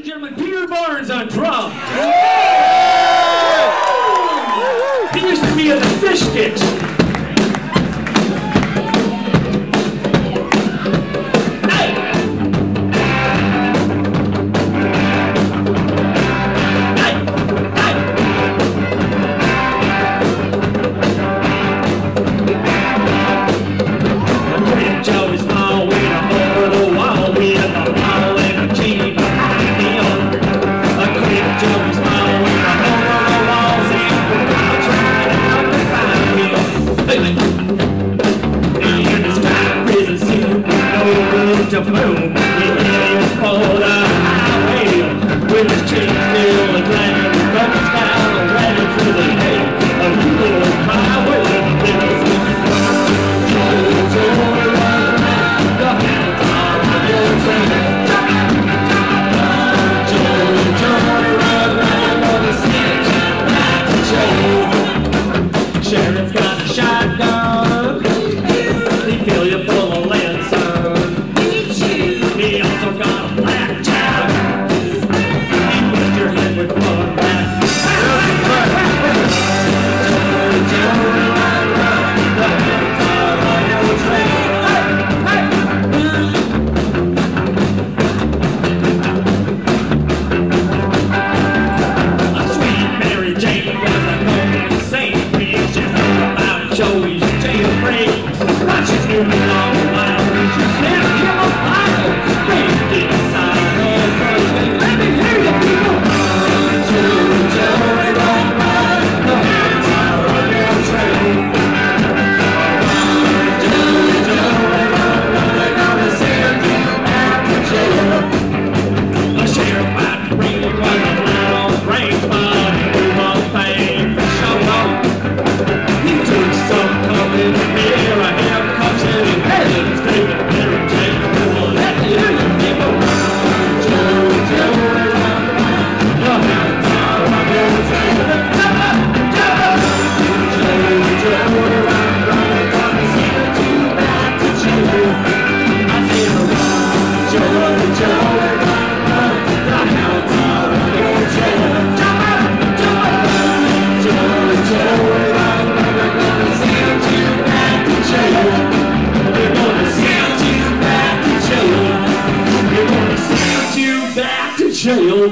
and gentlemen, Peter Barnes on drums. He used to be at the fish sticks. of blue. shows to your brain. Watch it new on. jail.